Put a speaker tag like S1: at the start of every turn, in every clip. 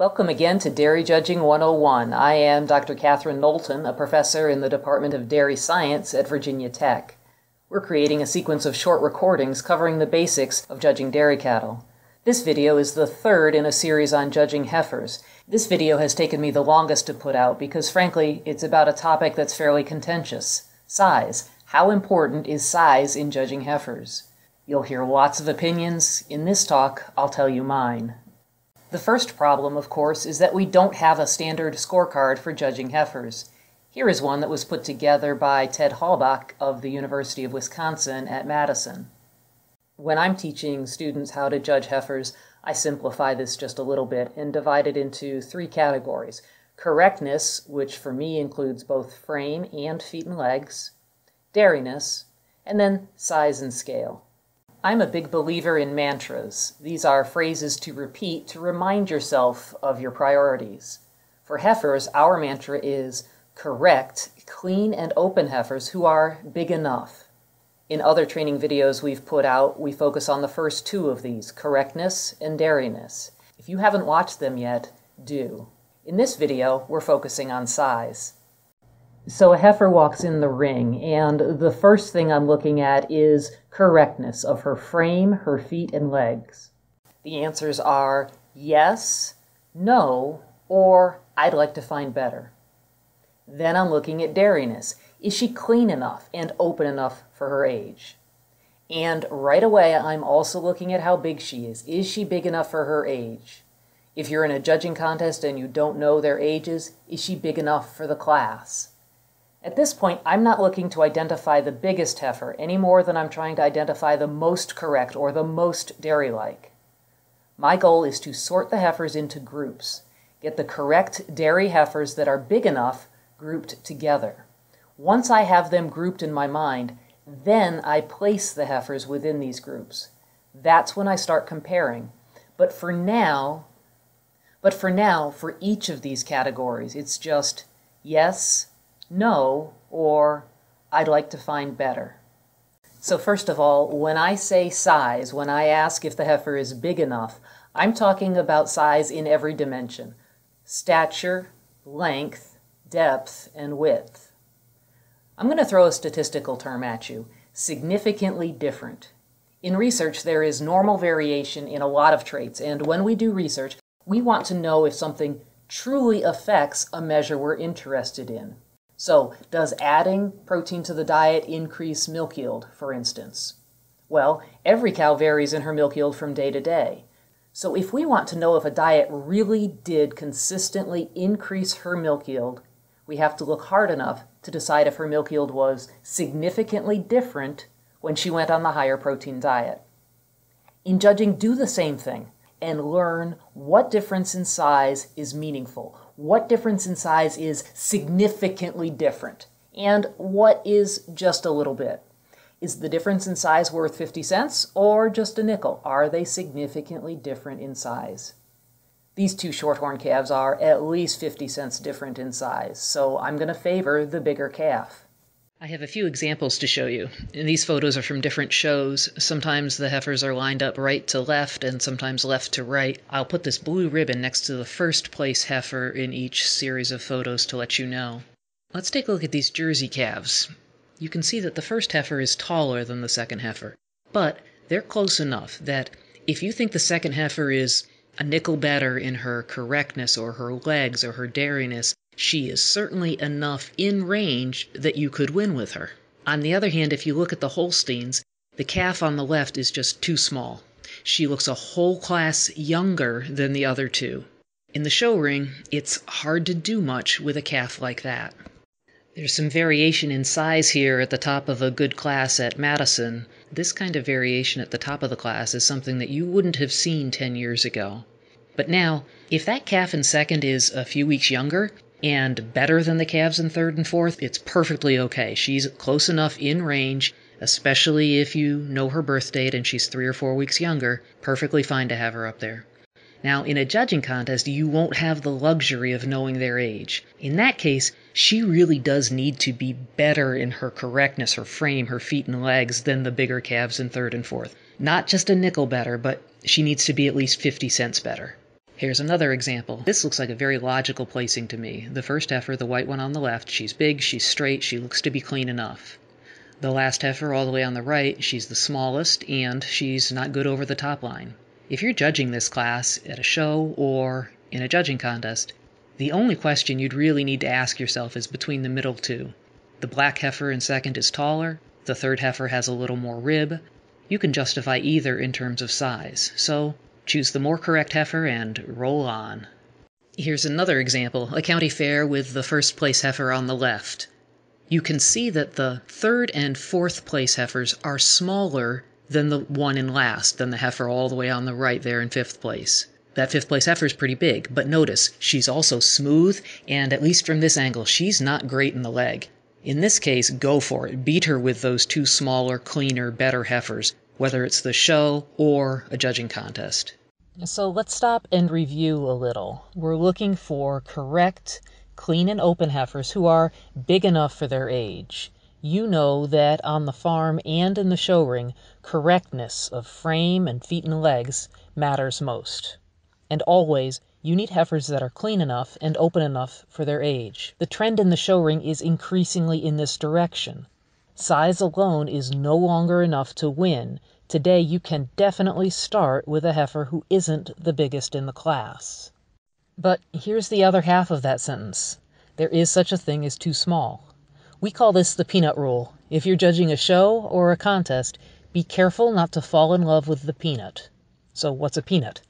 S1: Welcome again to Dairy Judging 101. I am Dr. Catherine Knowlton, a professor in the Department of Dairy Science at Virginia Tech. We're creating a sequence of short recordings covering the basics of judging dairy cattle. This video is the third in a series on judging heifers. This video has taken me the longest to put out because, frankly, it's about a topic that's fairly contentious size. How important is size in judging heifers? You'll hear lots of opinions. In this talk, I'll tell you mine. The first problem, of course, is that we don't have a standard scorecard for judging heifers. Here is one that was put together by Ted Halbach of the University of Wisconsin at Madison. When I'm teaching students how to judge heifers, I simplify this just a little bit and divide it into three categories. Correctness, which for me includes both frame and feet and legs, dairiness, and then size and scale. I'm a big believer in mantras. These are phrases to repeat to remind yourself of your priorities. For heifers, our mantra is correct, clean, and open heifers who are big enough. In other training videos we've put out, we focus on the first two of these, correctness and dairiness. If you haven't watched them yet, do. In this video, we're focusing on size. So a heifer walks in the ring, and the first thing I'm looking at is correctness of her frame, her feet, and legs. The answers are yes, no, or I'd like to find better. Then I'm looking at dairiness. Is she clean enough and open enough for her age? And right away, I'm also looking at how big she is. Is she big enough for her age? If you're in a judging contest and you don't know their ages, is she big enough for the class? At this point, I'm not looking to identify the biggest heifer any more than I'm trying to identify the most correct or the most dairy-like. My goal is to sort the heifers into groups, get the correct dairy heifers that are big enough grouped together. Once I have them grouped in my mind, then I place the heifers within these groups. That's when I start comparing. But for now, but for now, for each of these categories, it's just yes, no, or I'd like to find better. So first of all, when I say size, when I ask if the heifer is big enough, I'm talking about size in every dimension. Stature, length, depth, and width. I'm going to throw a statistical term at you. Significantly different. In research, there is normal variation in a lot of traits, and when we do research, we want to know if something truly affects a measure we're interested in. So, does adding protein to the diet increase milk yield, for instance? Well, every cow varies in her milk yield from day to day. So, if we want to know if a diet really did consistently increase her milk yield, we have to look hard enough to decide if her milk yield was significantly different when she went on the higher protein diet. In judging, do the same thing and learn what difference in size is meaningful, what difference in size is significantly different, and what is just a little bit. Is the difference in size worth 50 cents or just a nickel? Are they significantly different in size? These two shorthorn calves are at least 50 cents different in size, so I'm going to favor the bigger calf. I have a few examples to show you. And these photos are from different shows. Sometimes the heifers are lined up right to left and sometimes left to right. I'll put this blue ribbon next to the first place heifer in each series of photos to let you know. Let's take a look at these Jersey calves. You can see that the first heifer is taller than the second heifer, but they're close enough that if you think the second heifer is a nickel better in her correctness or her legs or her dairiness, she is certainly enough in range that you could win with her. On the other hand, if you look at the Holsteins, the calf on the left is just too small. She looks a whole class younger than the other two. In the show ring, it's hard to do much with a calf like that. There's some variation in size here at the top of a good class at Madison. This kind of variation at the top of the class is something that you wouldn't have seen 10 years ago. But now, if that calf in second is a few weeks younger, and better than the calves in third and fourth, it's perfectly okay. She's close enough in range, especially if you know her birth date and she's three or four weeks younger, perfectly fine to have her up there. Now, in a judging contest, you won't have the luxury of knowing their age. In that case, she really does need to be better in her correctness, her frame, her feet and legs than the bigger calves in third and fourth. Not just a nickel better, but she needs to be at least 50 cents better. Here's another example. This looks like a very logical placing to me. The first heifer, the white one on the left, she's big, she's straight, she looks to be clean enough. The last heifer all the way on the right, she's the smallest and she's not good over the top line. If you're judging this class at a show or in a judging contest, the only question you'd really need to ask yourself is between the middle two. The black heifer in second is taller, the third heifer has a little more rib. You can justify either in terms of size, so choose the more correct heifer and roll on. Here's another example a county fair with the first place heifer on the left. You can see that the third and fourth place heifers are smaller than the one in last, than the heifer all the way on the right there in fifth place. That fifth place heifer is pretty big, but notice she's also smooth, and at least from this angle, she's not great in the leg. In this case, go for it. Beat her with those two smaller, cleaner, better heifers, whether it's the show or a judging contest. So let's stop and review a little. We're looking for correct, clean and open heifers who are big enough for their age. You know that on the farm and in the show ring, correctness of frame and feet and legs matters most. And always, you need heifers that are clean enough and open enough for their age. The trend in the show ring is increasingly in this direction. Size alone is no longer enough to win. Today you can definitely start with a heifer who isn't the biggest in the class. But here's the other half of that sentence. There is such a thing as too small. We call this the peanut rule. If you're judging a show or a contest, be careful not to fall in love with the peanut. So what's a peanut?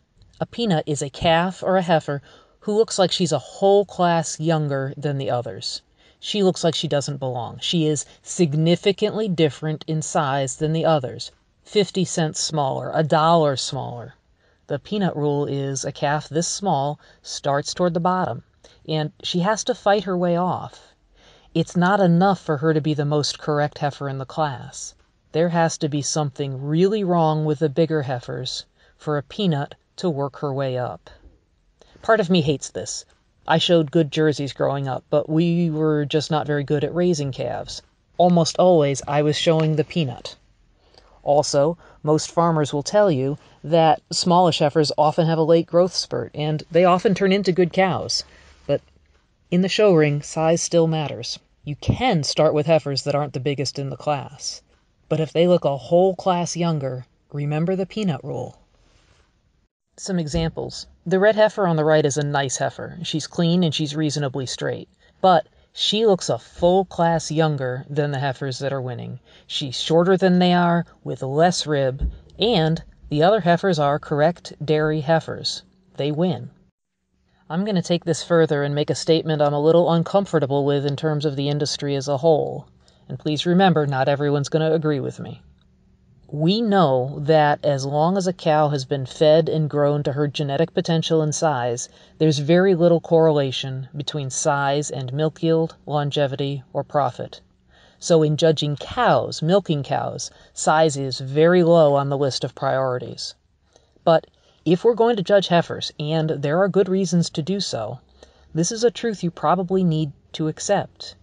S1: A peanut is a calf or a heifer who looks like she's a whole class younger than the others. She looks like she doesn't belong. She is significantly different in size than the others. 50 cents smaller, a dollar smaller. The peanut rule is a calf this small starts toward the bottom, and she has to fight her way off. It's not enough for her to be the most correct heifer in the class. There has to be something really wrong with the bigger heifers for a peanut to work her way up. Part of me hates this. I showed good jerseys growing up, but we were just not very good at raising calves. Almost always I was showing the peanut. Also, most farmers will tell you that smallish heifers often have a late growth spurt, and they often turn into good cows. But in the show ring, size still matters. You can start with heifers that aren't the biggest in the class. But if they look a whole class younger, remember the peanut rule. Some examples. The red heifer on the right is a nice heifer. She's clean and she's reasonably straight. But she looks a full class younger than the heifers that are winning. She's shorter than they are, with less rib, and the other heifers are correct dairy heifers. They win. I'm going to take this further and make a statement I'm a little uncomfortable with in terms of the industry as a whole. And please remember, not everyone's going to agree with me. We know that as long as a cow has been fed and grown to her genetic potential and size, there's very little correlation between size and milk yield, longevity, or profit. So, in judging cows, milking cows, size is very low on the list of priorities. But if we're going to judge heifers, and there are good reasons to do so, this is a truth you probably need to accept.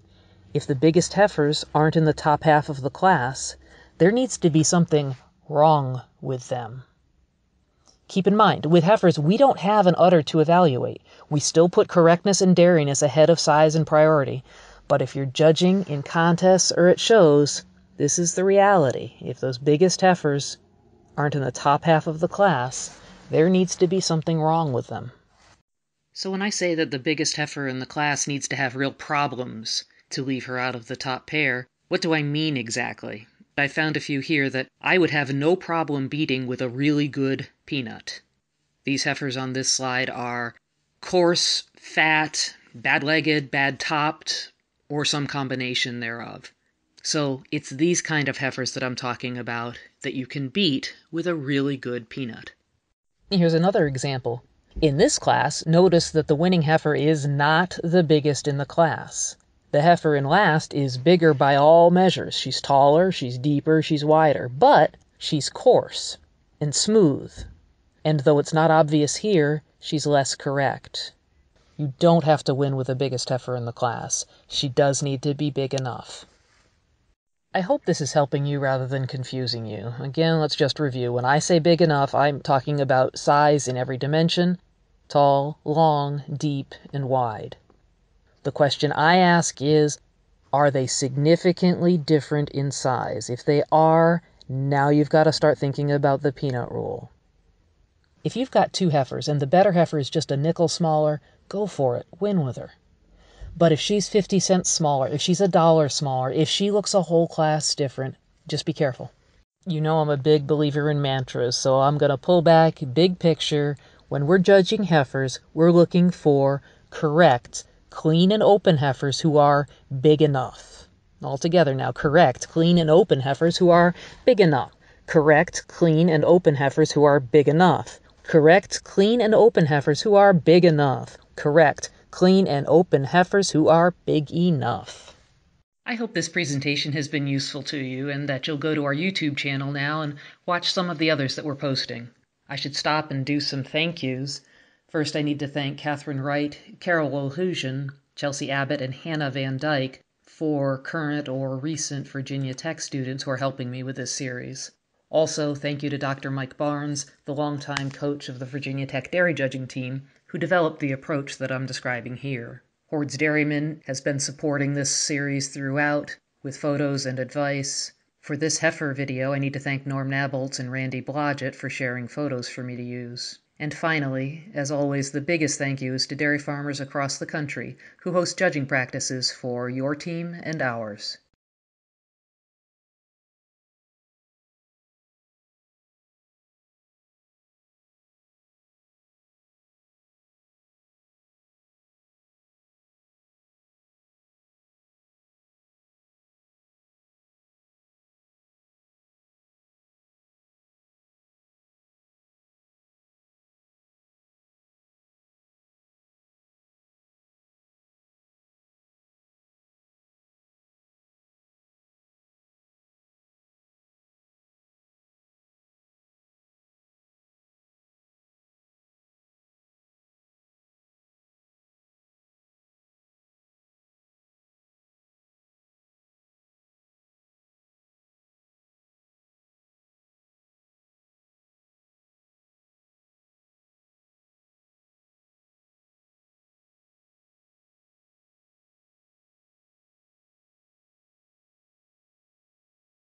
S1: If the biggest heifers aren't in the top half of the class, there needs to be something wrong with them. Keep in mind, with heifers, we don't have an udder to evaluate. We still put correctness and dairiness ahead of size and priority. But if you're judging in contests or at shows, this is the reality. If those biggest heifers aren't in the top half of the class, there needs to be something wrong with them. So when I say that the biggest heifer in the class needs to have real problems to leave her out of the top pair, what do I mean exactly? I found a few here that I would have no problem beating with a really good peanut. These heifers on this slide are coarse, fat, bad legged, bad topped, or some combination thereof. So it's these kind of heifers that I'm talking about that you can beat with a really good peanut. Here's another example. In this class, notice that the winning heifer is not the biggest in the class. The heifer in last is bigger by all measures. She's taller, she's deeper, she's wider, but she's coarse and smooth. And though it's not obvious here, she's less correct. You don't have to win with the biggest heifer in the class. She does need to be big enough. I hope this is helping you rather than confusing you. Again, let's just review. When I say big enough, I'm talking about size in every dimension, tall, long, deep, and wide. The question I ask is are they significantly different in size? If they are, now you've got to start thinking about the peanut rule. If you've got two heifers and the better heifer is just a nickel smaller, go for it, win with her. But if she's 50 cents smaller, if she's a dollar smaller, if she looks a whole class different, just be careful. You know I'm a big believer in mantras, so I'm going to pull back big picture. When we're judging heifers, we're looking for correct clean and open heifers who are big enough. All together now, correct, clean and open heifers who are big enough. Correct, clean and open heifers who are big enough. Correct, clean and open heifers who are big enough. Correct, clean and open heifers who are big enough. I hope this presentation has been useful to you and that you'll go to our YouTube channel now and watch some of the others that we're posting. I should stop and do some thank yous. First, I need to thank Catherine Wright, Carol O'Hujan, Chelsea Abbott, and Hannah Van Dyke for current or recent Virginia Tech students who are helping me with this series. Also, thank you to Dr. Mike Barnes, the longtime coach of the Virginia Tech dairy judging team, who developed the approach that I'm describing here. Hoard's Dairyman has been supporting this series throughout with photos and advice. For this heifer video, I need to thank Norm Nabolts and Randy Blodgett for sharing photos for me to use. And finally, as always, the biggest thank you is to dairy farmers across the country who host judging practices for your team and ours.